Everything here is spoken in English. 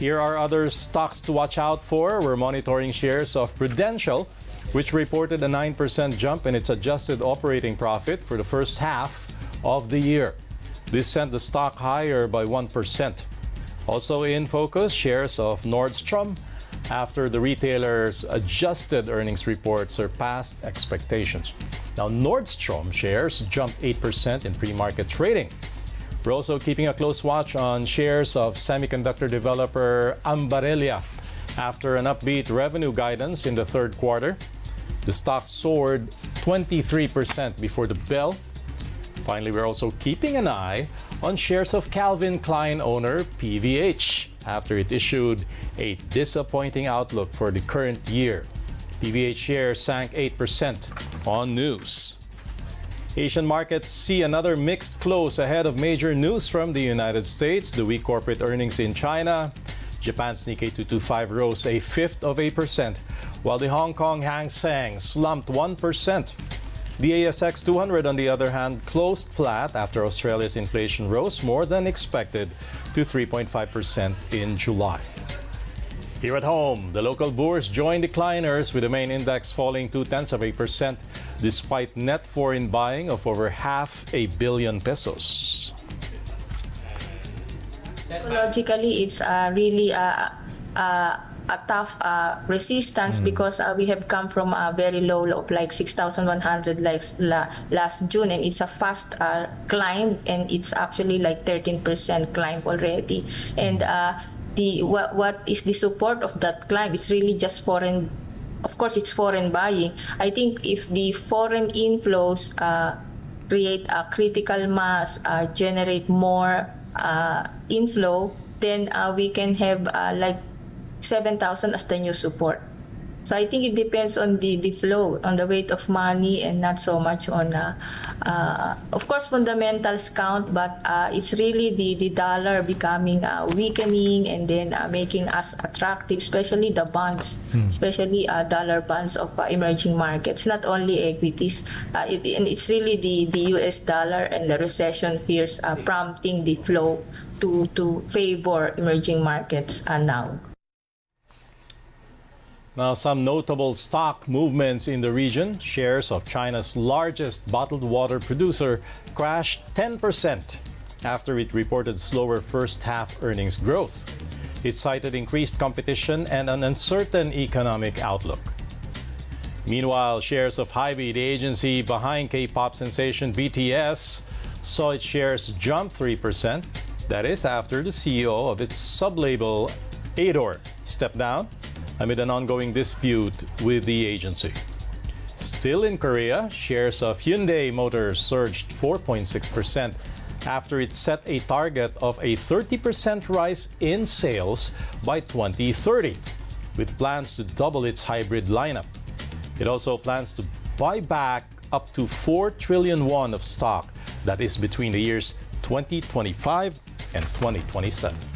Here are other stocks to watch out for. We're monitoring shares of Prudential, which reported a 9% jump in its adjusted operating profit for the first half of the year. This sent the stock higher by 1%. Also in focus, shares of Nordstrom after the retailer's adjusted earnings report surpassed expectations. Now, Nordstrom shares jumped 8% in pre-market trading. We're also keeping a close watch on shares of semiconductor developer Ambarella after an upbeat revenue guidance in the third quarter. The stock soared 23% before the bell. Finally, we're also keeping an eye on shares of Calvin Klein owner PVH after it issued a disappointing outlook for the current year. PVH shares sank 8% on news. Asian markets see another mixed close ahead of major news from the United States, the weak corporate earnings in China. Japan's Nikkei 225 rose a fifth of a percent, while the Hong Kong Hang Seng slumped 1%. The ASX 200, on the other hand, closed flat after Australia's inflation rose more than expected to 3.5% in July. Here at home, the local bourse joined decliners with the main index falling two tenths of a percent despite net foreign buying of over half a billion pesos. Psychologically, it's uh, really uh, uh, a tough uh, resistance mm. because uh, we have come from a very low of like 6,100 like la, last June and it's a fast uh, climb and it's actually like 13% climb already. And uh, the what, what is the support of that climb? It's really just foreign. Of course, it's foreign buying. I think if the foreign inflows uh, create a critical mass, uh, generate more inflow, then we can have like 7,000 as the new support. So I think it depends on the, the flow, on the weight of money and not so much on, uh, uh, of course, fundamentals count, but uh, it's really the, the dollar becoming uh, weakening and then uh, making us attractive, especially the bonds, hmm. especially uh, dollar bonds of emerging markets, not only equities. It, and it's really the, the US dollar and the recession fears prompting the flow to, to favor emerging markets now. Now, some notable stock movements in the region. Shares of China's largest bottled water producer crashed 10% after it reported slower first half earnings growth. It cited increased competition and an uncertain economic outlook. Meanwhile, shares of Hybe, the agency behind K-pop sensation BTS, saw its shares jump 3%. That is after the CEO of its sub-label Ador stepped down amid an ongoing dispute with the agency. Still in Korea, shares of Hyundai Motors surged 4.6% after it set a target of a 30% rise in sales by 2030, with plans to double its hybrid lineup. It also plans to buy back up to 4 trillion won of stock, that is between the years 2025 and 2027.